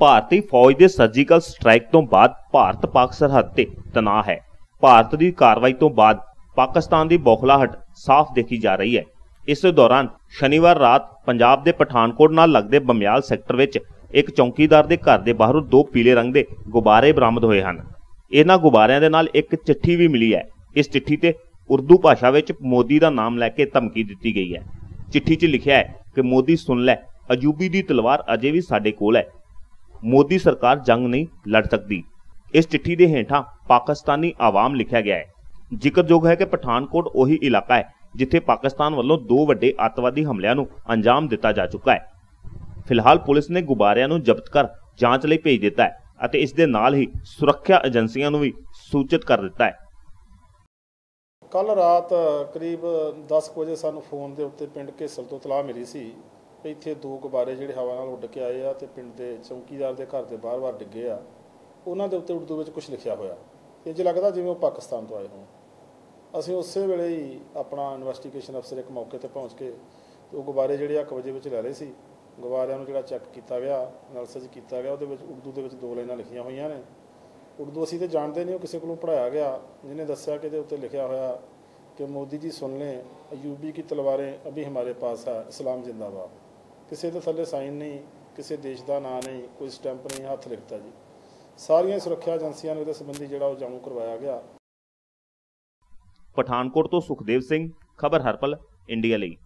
ਭਾਰਤੀ ਫੌਜ ਦੇ surgical strike ਤੋਂ ਬਾਅਦ ਭਾਰਤ ਪਾਕ ਸਰਹੱਦ ਤੇ ਤਣਾਅ ਹੈ। ਭਾਰਤ ਦੀ ਕਾਰਵਾਈ ਤੋਂ ਬਾਅਦ ਪਾਕਿਸਤਾਨ ਦੀ ਬੌਖਲਾਹਟ ਸਾਫ਼ ਦੇਖੀ ਜਾ ਰਹੀ ਹੈ। ਇਸ ਦੌਰਾਨ ਸ਼ਨੀਵਾਰ ਰਾਤ ਪੰਜਾਬ ਦੇ ਪਠਾਨਕੋਟ ਨਾਲ ਲੱਗਦੇ ਬਮਿਆਲ ਸੈਕਟਰ ਵਿੱਚ ਇੱਕ ਚੌਕੀਦਾਰ ਦੇ ਘਰ ਦੇ ਬਾਹਰੋਂ ਦੋ ਪੀਲੇ ਰੰਗ ਦੇ ਗੁਬਾਰੇ ਬਰਾਮਦ ਹੋਏ ਹਨ। ਇਹਨਾਂ ਗੁਬਾਰਿਆਂ ਦੇ ਨਾਲ ਇੱਕ ਚਿੱਠੀ ਵੀ ਮਿਲੀ ਹੈ। ਇਸ ਚਿੱਠੀ ਤੇ ਉਰਦੂ ਭਾਸ਼ਾ ਵਿੱਚ ਮੋਦੀ ਦਾ ਨਾਮ ਲੈ ਕੇ ਧਮਕੀ ਦਿੱਤੀ ਗਈ ਹੈ। ਚਿੱਠੀ 'ਚ ਲਿਖਿਆ ਹੈ ਕਿ ਮੋਦੀ ਸੁਣ ਲੈ ਅਜੂਬੀ ਦੀ ਤਲਵਾਰ ਅਜੇ ਵੀ ਸਾਡੇ ਕੋਲ ਹੈ। ਮੋਦੀ ਸਰਕਾਰ ਜੰਗ ਨਹੀਂ ਲੜ ਸਕਦੀ। ਇਸ ਚਿੱਠੀ ਦੇ ਹੇਠਾਂ ਪਾਕਿਸਤਾਨੀ ਆਵਾਮ ਲਿਖਿਆ ਗਿਆ ਹੈ। ਜ਼ਿਕਰਯੋਗ ਹੈ ਕਿ ਪਠਾਨਕੋਟ ਉਹੀ ਇਲਾਕਾ ਹੈ, ਜਿੱਥੇ ਪਾਕਿਸਤਾਨ ਵੱਲੋਂ ਦੋ ਵੱਡੇ ਅੱਤਵਾਦੀ ਹਮਲਿਆਂ ਨੂੰ ਅੰਜਾਮ ਦਿੱਤਾ ਜਾ ਚੁੱਕਾ ਹੈ। ਫਿਲਹਾਲ ਪੁਲਿਸ ਨੇ ਗੁਬਾਰਿਆਂ ਨੂੰ ਜ਼ਬਤ ਕਰ ਜਾਂਚ ਲਈ ਭੇਜ ਦਿੱਤਾ ਹੈ ਅਤੇ ਇਸ ਦੇ ਨਾਲ ਹੀ ਸੁਰੱਖਿਆ ਏਜੰਸੀਆਂ ਨੂੰ ਵੀ ਸੂਚਿਤ ਕਰ ਦਿੱਤਾ ਹੈ। ਕੱਲ ਰਾਤ ਕਰੀਬ 10 ਵਜੇ ਸਾਨੂੰ ਫੋਨ ਦੇ ਉੱਤੇ ਪਿੰਡ ਕੇਸਲ ਤੋਂ ਤਲਾਹ ਮਿਲੀ ਸੀ ਇੱਥੇ ਦੋ ਗੁਬਾਰੇ ਜਿਹੜੇ ਹਵਾ ਨਾਲ ਉੱਡ ਕੇ ਆਏ ਆ ਤੇ ਪਿੰਡ ਦੇ ਚੌਕੀਦਾਰ ਦੇ ਘਰ ਦੇ ਬਾਹਰ-ਬਾਹਰ ਡਿੱਗੇ ਆ, ਉਹਨਾਂ ਦੇ ਉੱਤੇ ਉਰਦੂ ਵਿੱਚ ਕੁਝ ਲਿਖਿਆ ਹੋਇਆ। ਇੰਜ ਲੱਗਦਾ ਜਿਵੇਂ ਉਹ ਪਾਕਿਸਤਾਨ ਤੋਂ ਆਏ ਹੋਣ। ਅਸੀਂ ਉਸੇ ਵੇਲੇ ਹੀ ਆਪਣਾ ਇਨਵੈਸਟੀਗੇਸ਼ਨ ਅਫਸਰ ਇੱਕ ਮੌਕੇ ਤੇ ਪਹੁੰਚ ਕੇ ਤੇ ਉਹ ਗੁਬਾਰੇ ਜਿਹੜੇ ਆ ਵਜੇ ਵਿੱਚ ਲੈ ਲਏ ਸੀ। ਗੁਬਾਰਿਆਂ ਨੂੰ ਜਿਹੜਾ ਚੈੱਕ ਕੀਤਾ ਗਿਆ ਐਨਾਲਿਸਿਸ ਕੀਤਾ ਗਿਆ, ਉਹਦੇ ਵਿੱਚ ਉਰਦੂ ਦੇ ਵਿੱਚ ਦੋ ਲਾਈਨਾਂ ਲਿਖੀਆਂ ਹੋਈਆਂ ਨੇ। ਉਰਦੂ ਅਸੀਂ ਤੇ ਜਾਣਦੇ ਨਹੀਂ, ਉਹ ਕਿਸੇ ਕੋਲੋਂ ਪੜਾਇਆ ਗਿਆ, ਜਿਹਨੇ ਦੱਸਿਆ ਕਿ ਇਹਦੇ ਉੱਤੇ ਲਿਖਿਆ ਹੋਇਆ ਕਿ ਮੋਦੀ ਜੀ ਸੁਣ ਲੈ ਅਯੂਬੀ ਕੀ ਤਲਵਾरें ਅਭੀ ਹਮਾਰੇ ਪਾਸ ਹੈ, ਇਸਲਾਮ ਜਿੰਦਾਬਾਦ। ਕਿਸੇ ਦੇ ਥੱਲੇ ਸਾਈਨ ਨਹੀਂ, ਕਿਸੇ ਦੇਸ਼ ਦਾ ਨਾਂ ਨਹੀਂ, ਕੋਈ ਸਟੈਂਪ ਨਹੀਂ, ਹੱਥ ਲਿਖਤਾ ਜੀ। ਸਾਰੀਆਂ ਸੁਰੱਖਿਆ ਏਜੰਸੀਆਂ ਨੂੰ ਇਹਦੇ ਸੰਬੰਧੀ ਜਿਹੜਾ ਉਹ ਜਾਣੂ ਕਰਵਾਇਆ ਗਿਆ। ਪਠਾਨਕੋਟ ਤੋਂ ਸੁਖਦੇਵ ਸਿੰਘ, ਖਬਰ ਹਰਪਲ, ਇੰਡੀਆ ਲਈ।